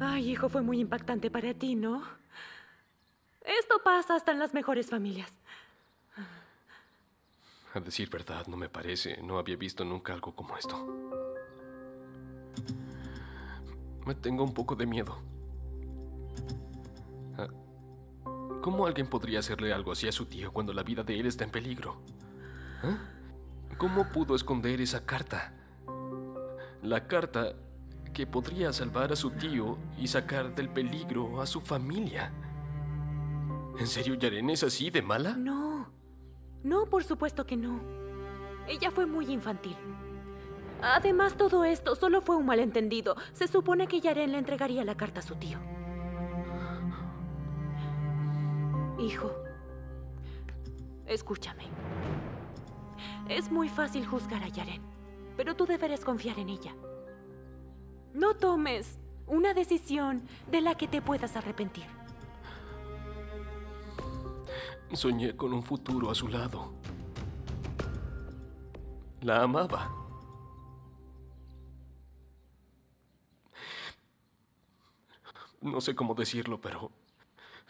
Ay, hijo, fue muy impactante para ti, ¿no? Esto pasa hasta en las mejores familias. A decir verdad, no me parece. No había visto nunca algo como esto. Me tengo un poco de miedo. Ah, ¿Cómo alguien podría hacerle algo así a su tío cuando la vida de él está en peligro? ¿Ah? ¿Cómo pudo esconder esa carta? La carta que podría salvar a su tío y sacar del peligro a su familia. ¿En serio Yaren es así de mala? No. No, por supuesto que no. Ella fue muy infantil. Además, todo esto solo fue un malentendido. Se supone que Yaren le entregaría la carta a su tío. Hijo, escúchame. Es muy fácil juzgar a Yaren, pero tú deberes confiar en ella. No tomes una decisión de la que te puedas arrepentir. Soñé con un futuro a su lado. La amaba. No sé cómo decirlo, pero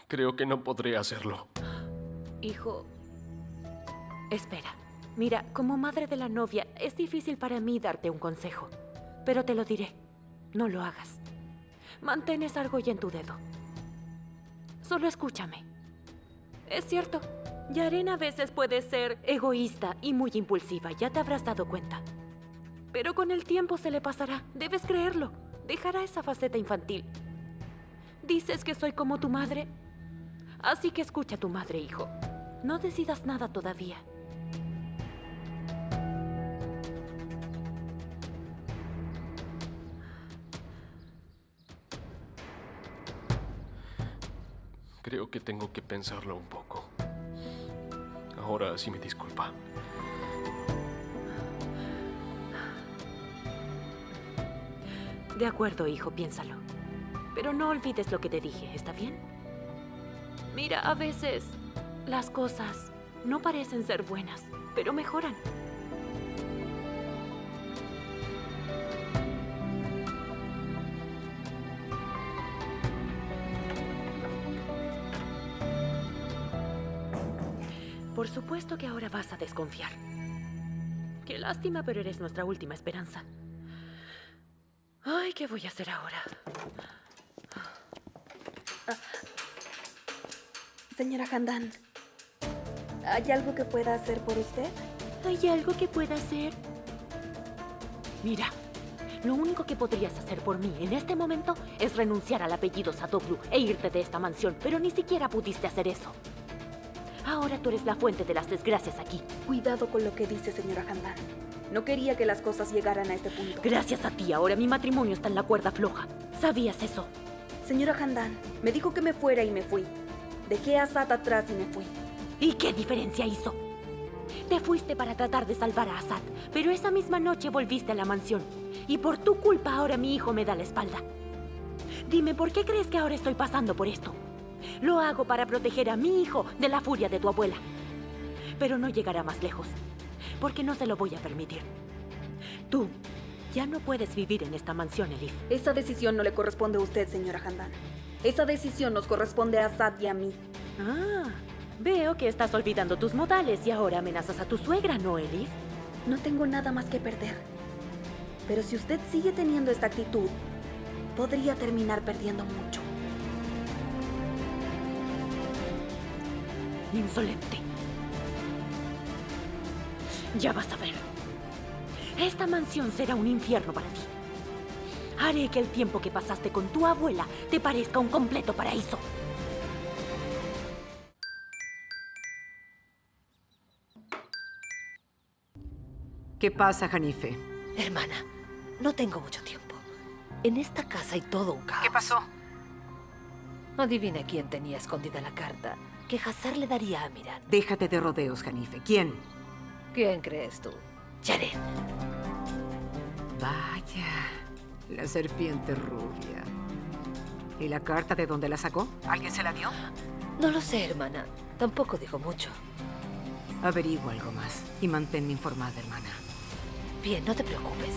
creo que no podré hacerlo. Hijo, espera. Mira, como madre de la novia, es difícil para mí darte un consejo, pero te lo diré. No lo hagas. Mantén esa argolla en tu dedo. Solo escúchame. Es cierto, Yaren a veces puede ser egoísta y muy impulsiva, ya te habrás dado cuenta. Pero con el tiempo se le pasará, debes creerlo. Dejará esa faceta infantil. Dices que soy como tu madre. Así que escucha a tu madre, hijo. No decidas nada todavía. Creo que tengo que pensarlo un poco. Ahora sí me disculpa. De acuerdo, hijo, piénsalo. Pero no olvides lo que te dije, ¿está bien? Mira, a veces las cosas no parecen ser buenas, pero mejoran. Por supuesto que ahora vas a desconfiar. Qué lástima, pero eres nuestra última esperanza. Ay, ¿qué voy a hacer ahora? Señora Handan, ¿hay algo que pueda hacer por usted? ¿Hay algo que pueda hacer? Mira, lo único que podrías hacer por mí en este momento es renunciar al apellido Sadoglu e irte de esta mansión, pero ni siquiera pudiste hacer eso. Ahora tú eres la fuente de las desgracias aquí. Cuidado con lo que dice, señora Handan. No quería que las cosas llegaran a este punto. Gracias a ti, ahora mi matrimonio está en la cuerda floja. ¿Sabías eso? Señora Handan, me dijo que me fuera y me fui. Dejé a Asad atrás y me fui. ¿Y qué diferencia hizo? Te fuiste para tratar de salvar a Asad, pero esa misma noche volviste a la mansión. Y por tu culpa ahora mi hijo me da la espalda. Dime, ¿por qué crees que ahora estoy pasando por esto? Lo hago para proteger a mi hijo de la furia de tu abuela. Pero no llegará más lejos, porque no se lo voy a permitir. Tú ya no puedes vivir en esta mansión, Elif. Esa decisión no le corresponde a usted, señora Handan. Esa decisión nos corresponde a Asad y a mí. Ah, veo que estás olvidando tus modales y ahora amenazas a tu suegra, ¿no, Elif? No tengo nada más que perder. Pero si usted sigue teniendo esta actitud, podría terminar perdiendo mucho. Insolente. Ya vas a ver. Esta mansión será un infierno para ti. Haré que el tiempo que pasaste con tu abuela te parezca un completo paraíso. ¿Qué pasa, Janife? Hermana, no tengo mucho tiempo. En esta casa hay todo un caos. ¿Qué pasó? Adivina quién tenía escondida la carta que Hazar le daría a Miran. Déjate de rodeos, Janife. ¿Quién? ¿Quién crees tú? Yaren. Vaya, la serpiente rubia. ¿Y la carta de dónde la sacó? ¿Alguien se la dio? No lo sé, hermana. Tampoco dijo mucho. Averigua algo más y manténme informada, hermana. Bien, no te preocupes.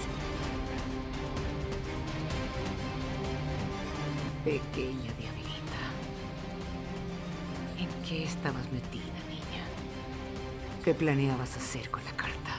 Pequeña diablita. ¿En qué estabas metida, niña? ¿Qué planeabas hacer con la carta?